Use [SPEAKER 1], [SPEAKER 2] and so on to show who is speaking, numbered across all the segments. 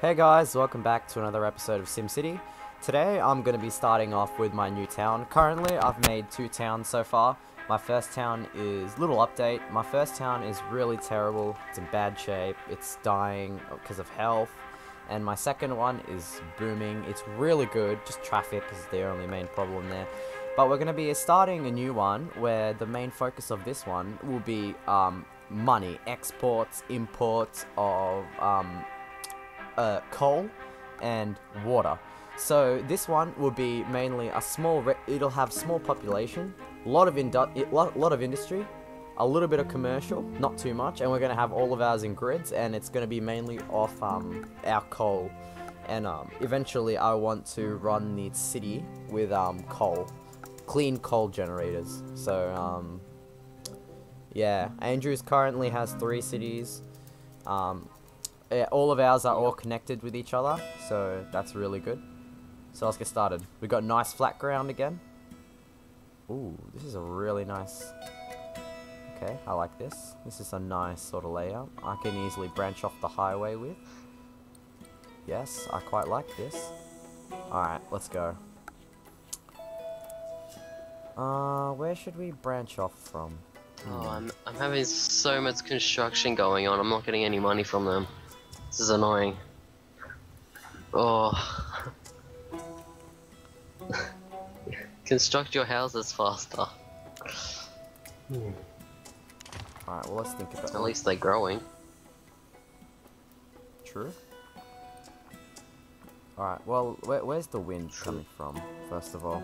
[SPEAKER 1] Hey guys, welcome back to another episode of SimCity. Today I'm going to be starting off with my new town. Currently I've made two towns so far. My first town is, little update, my first town is really terrible, it's in bad shape, it's dying because of health. And my second one is booming, it's really good, just traffic is the only main problem there. But we're going to be starting a new one where the main focus of this one will be um, money, exports, imports of um, uh, coal and water. So this one will be mainly a small. it'll have small population, a lot of lot, lot of industry, a little bit of commercial, not too much, and we're gonna have all of ours in grids, and it's gonna be mainly off um, our coal. And um, eventually, I want to run the city with um, coal, clean coal generators. So um, yeah, Andrews currently has three cities. Um, yeah, all of ours are all connected with each other, so that's really good. So let's get started. We've got nice flat ground again. Ooh, this is a really nice... Okay, I like this. This is a nice sort of layout. I can easily branch off the highway with. Yes, I quite like this. Alright, let's go. Uh, where should we branch off from?
[SPEAKER 2] Oh, I'm, I'm having so much construction going on, I'm not getting any money from them. This is annoying. Oh. Construct your houses faster.
[SPEAKER 1] Hmm. Alright, well let's think about it.
[SPEAKER 2] At least they're growing.
[SPEAKER 1] True. Alright, well, where, where's the wind coming from, first of all?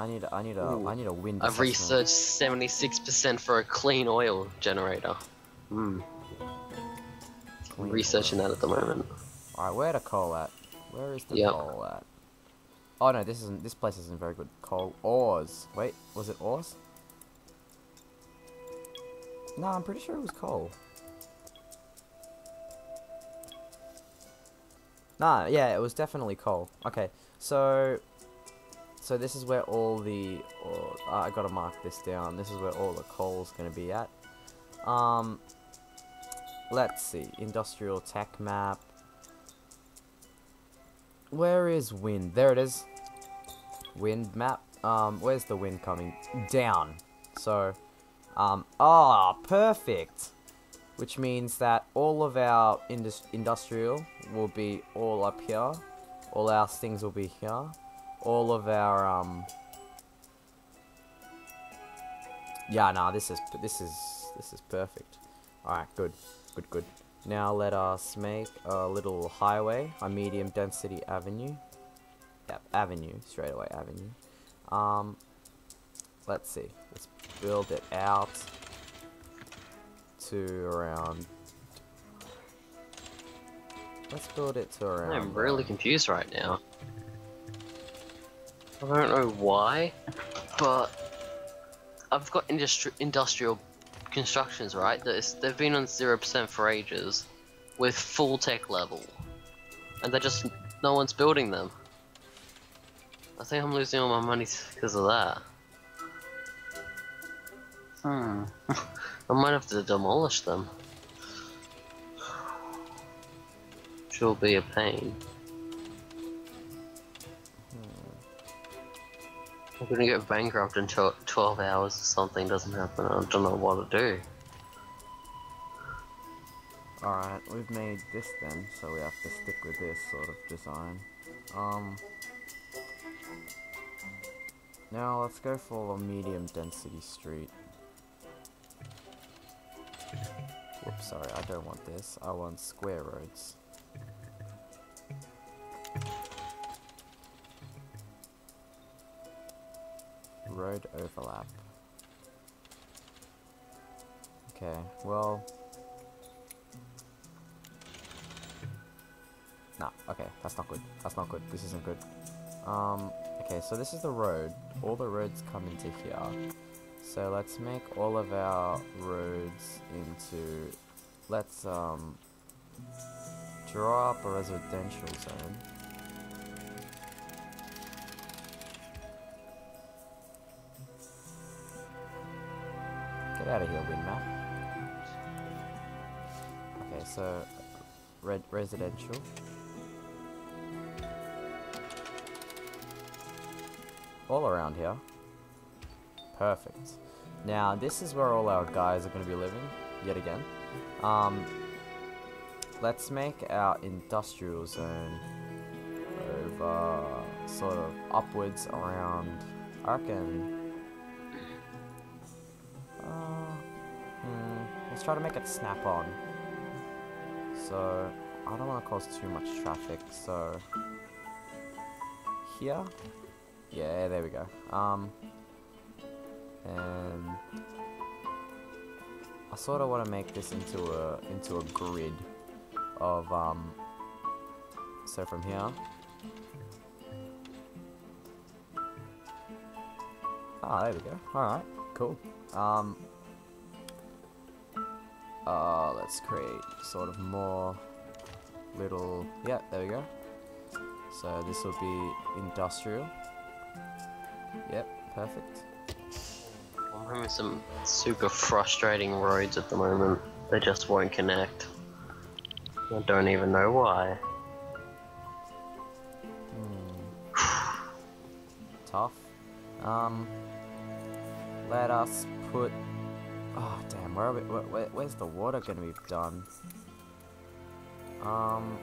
[SPEAKER 1] I need I need a Ooh. I need a wind.
[SPEAKER 2] I've researched seventy six percent for a clean oil generator. Hmm. Researching oil. that at the moment.
[SPEAKER 1] Alright, where the coal at? Where is the yep. coal at? Oh no, this isn't. This place isn't very good. Coal ores. Wait, was it ores? No, I'm pretty sure it was coal. Nah, yeah, it was definitely coal. Okay, so so this is where all the, uh, I gotta mark this down, this is where all the coal's gonna be at. Um, let's see, industrial tech map. Where is wind? There it is. Wind map. Um, where's the wind coming? Down. So, um, ah, oh, perfect. Which means that all of our indus industrial will be all up here. All our things will be here all of our um yeah nah this is this is this is perfect. Alright good good good. Now let us make a little highway a medium density avenue. Yep avenue straight away avenue. Um let's see let's build it out to around let's build it to around
[SPEAKER 2] I'm really confused right now I don't know why, but I've got industri industrial constructions, right? they've been on 0% for ages, with full tech level. And they're just, no one's building them. I think I'm losing all my money because of that. Hmm. I might have to demolish them. Which will be a pain. Gonna get bankrupt in 12 hours or something doesn't happen. I don't know what to do.
[SPEAKER 1] Alright, we've made this then, so we have to stick with this sort of design. Um, now let's go for a medium density street. Whoops, sorry, I don't want this. I want square roads. Road overlap. Okay, well... Nah, okay, that's not good. That's not good. This isn't good. Um, okay, so this is the road. All the roads come into here. So let's make all of our roads into... Let's, um... Draw up a residential zone. Get out of here, Windmap. Okay, so red residential. All around here. Perfect. Now, this is where all our guys are going to be living, yet again. Um, let's make our industrial zone over, sort of, upwards around, I reckon, let's try to make it snap-on. So, I don't want to cause too much traffic, so, here, yeah, there we go. Um, and I sort of want to make this into a into a grid of um. So from here. Ah, there we go. All right, cool. Um. Uh, let's create sort of more little. Yeah, there we go. So this will be industrial. Yep, perfect.
[SPEAKER 2] I'm having some super frustrating roads at the moment. They just won't connect. I don't even know why.
[SPEAKER 1] Hmm. Tough. Um, let us put. Oh damn! Where we? Where, where's the water gonna be done? Um.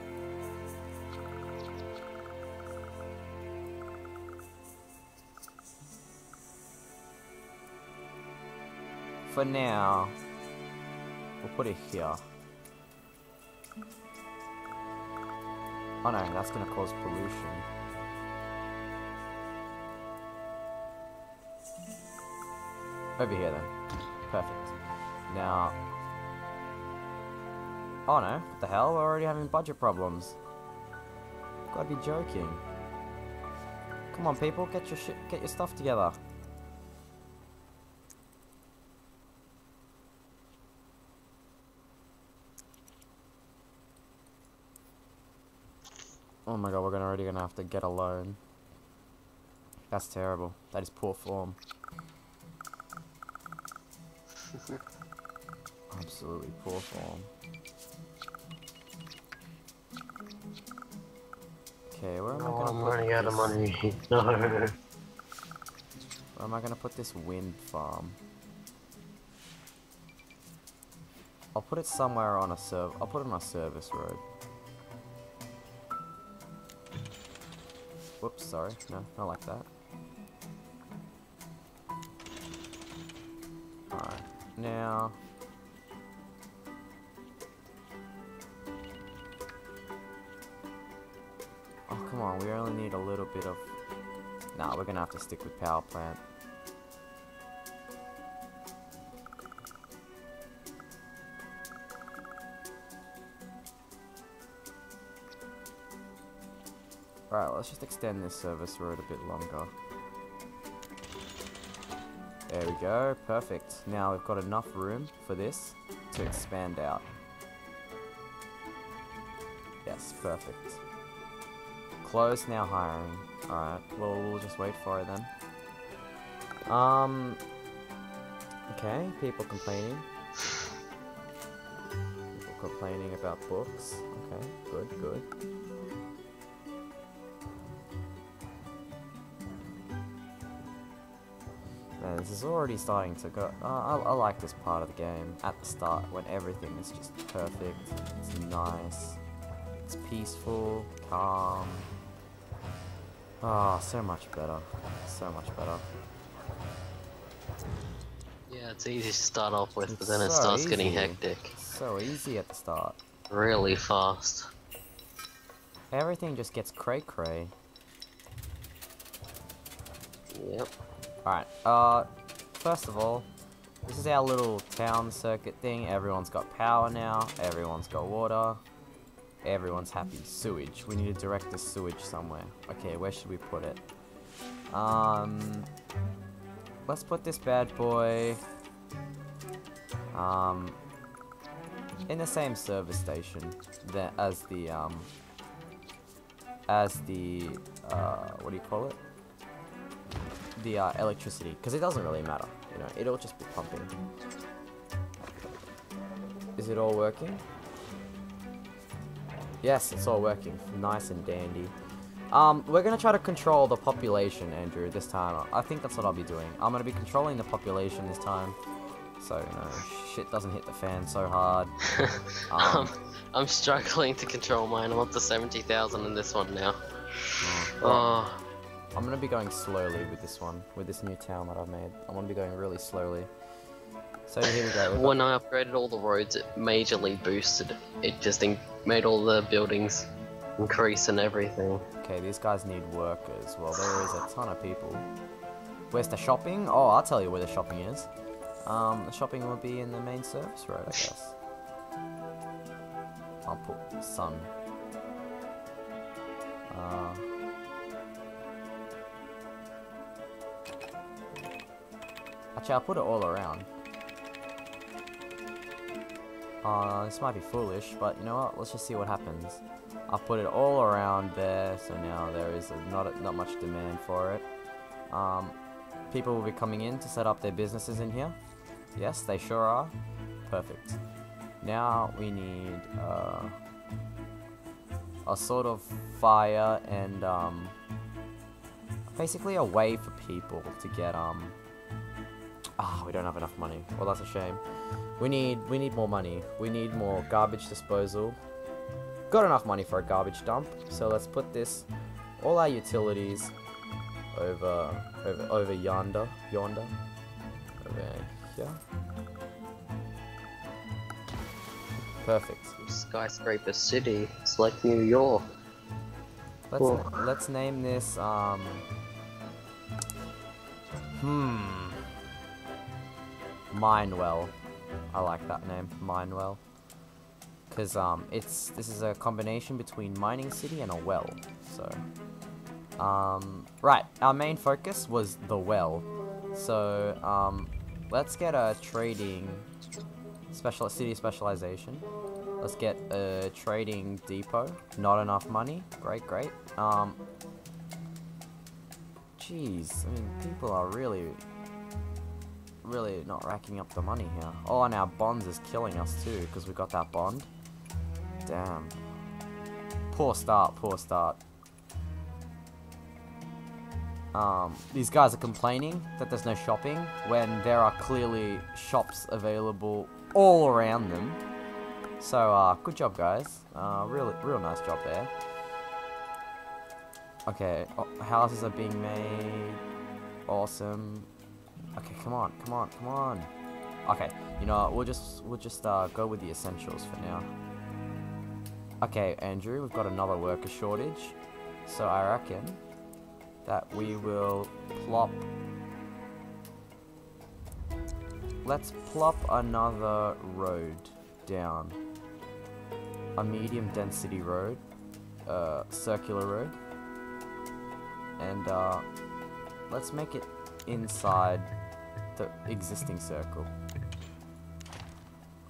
[SPEAKER 1] For now, we'll put it here. Oh no, that's gonna cause pollution. Over here then. Perfect. Now... Oh no, what the hell? We're already having budget problems. Gotta be joking. Come on people, get your shit, get your stuff together. Oh my god, we're already gonna have to get a loan. That's terrible. That is poor form. Absolutely poor form. Okay, where am I
[SPEAKER 2] Oh,
[SPEAKER 1] gonna put
[SPEAKER 2] running out of
[SPEAKER 1] this-
[SPEAKER 2] money. No.
[SPEAKER 1] Where am I gonna put this wind farm? I'll put it somewhere on a serv. I'll put it on a service road. Whoops, sorry. No, not like that. Now... Oh, come on, we only need a little bit of... Nah, we're gonna have to stick with power plant. Alright, let's just extend this service road a bit longer. There we go, perfect. Now we've got enough room for this to expand out. Yes, perfect. Close now hiring. Alright, well we'll just wait for it then. Um Okay, people complaining. People complaining about books. Okay, good, good. Man, this is already starting to go. Uh, I, I like this part of the game at the start when everything is just perfect. It's nice. It's peaceful, calm. Ah, so much better. So much better.
[SPEAKER 2] Yeah, it's easy to start off with, but
[SPEAKER 1] It's
[SPEAKER 2] then it
[SPEAKER 1] so
[SPEAKER 2] starts getting hectic.
[SPEAKER 1] So easy at the start.
[SPEAKER 2] Really fast.
[SPEAKER 1] Everything just gets cray cray.
[SPEAKER 2] Yep.
[SPEAKER 1] Alright, uh, first of all, this is our little town circuit thing. Everyone's got power now, everyone's got water, everyone's happy. Sewage, we need to direct the sewage somewhere. Okay, where should we put it? Um, let's put this bad boy, um, in the same service station that as the, um, as the, uh, what do you call it? The uh, electricity because it doesn't really matter you know it'll just be pumping is it all working Yes, it's all working. Nice and dandy. Um, we're gonna try to control the population, Andrew, this time. I think that's what I'll be doing. I'm gonna be controlling the population this time. So, you know, shit doesn't hit the fan so hard.
[SPEAKER 2] um, I'm struggling to control mine. I'm up to 70,000 in this one now.
[SPEAKER 1] Oh, oh. I'm gonna be going slowly with this one, with this new town that I've made. I'm gonna be going really slowly. So here we go.
[SPEAKER 2] when I upgraded all the roads, it majorly boosted. It just made all the buildings increase and everything.
[SPEAKER 1] Okay, these guys need workers. Well, there is a ton of people. Where's the shopping? Oh, I'll tell you where the shopping is. Um, the shopping will be in the main service road, I guess. I'll put sun. Uh, actually, I'll put it all around. Uh, this might be foolish, but you know what? Let's just see what happens. I'll put it all around there, so now there is not not much demand for it. Um, people will be coming in to set up their businesses in here. Yes, they sure are. Perfect. Now we need uh, a sort of fire and um, basically a way for people to get um. Ah, oh, we don't have enough money. Well, that's a shame. We need we need more money. We need more garbage disposal. Got enough money for a garbage dump, so let's put this all our utilities over over over yonder yonder over here. Perfect.
[SPEAKER 2] Skyscraper city. It's like New York.
[SPEAKER 1] Let's cool. let's name this um Hmm Minewell. I like that name, Minewell. Because um, it's this is a combination between mining city and a well. So, um, right, our main focus was the well. So, um, let's get a trading special city specialization. Let's get a trading depot. Not enough money. Great, great. Um, jeez, I mean, people are really really not racking up the money here. Oh, and our bonds is killing us too, because we got that bond. Damn. Poor start, poor start. Um, these guys are complaining that there's no shopping when there are clearly shops available all around them. So, uh, good job, guys. Uh, real, real nice job there. Okay, oh, houses are being made. Awesome. Okay, come on, come on, come on. Okay, you know we'll just we'll just uh, go with the essentials for now. Okay, Andrew, we've got another worker shortage, so I reckon that we will plop. Let's plop another road down. A medium density road, uh, circular road, and uh, let's make it inside the existing circle.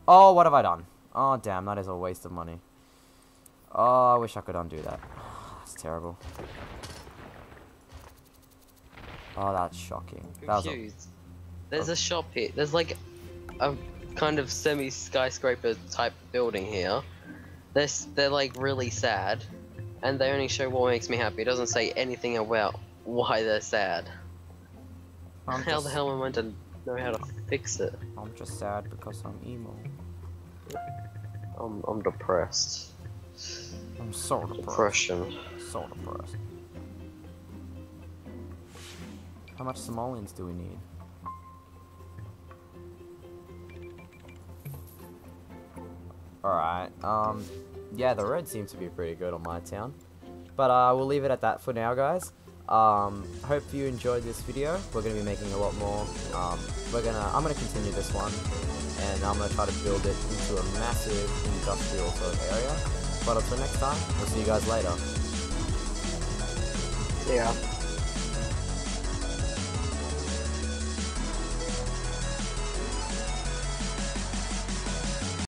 [SPEAKER 1] Oh, what have I done? Oh, damn, that is a waste of money. Oh, I wish I could undo that. That's terrible. Oh, that's shocking. That
[SPEAKER 2] a... There's a oh. shop here. There's like a kind of semi-skyscraper type building here. They're, they're like really sad. And they only show what makes me happy. It doesn't say anything about why they're sad. I'm how just, the hell am I to know how to fix it?
[SPEAKER 1] I'm just sad because I'm emo.
[SPEAKER 2] I'm I'm depressed.
[SPEAKER 1] I'm so depressed.
[SPEAKER 2] Depression.
[SPEAKER 1] So depressed. How much simoleons do we need? Alright, um, yeah, the road seems to be pretty good on my town. But uh, we'll leave it at that for now, guys. Um, hope you enjoyed this video. We're going to be making a lot more. Um, we're gonna, I'm going to continue this one, and I'm going to try to build it into a massive industrial sort of area. But until next time, we'll see you guys later.
[SPEAKER 2] See ya.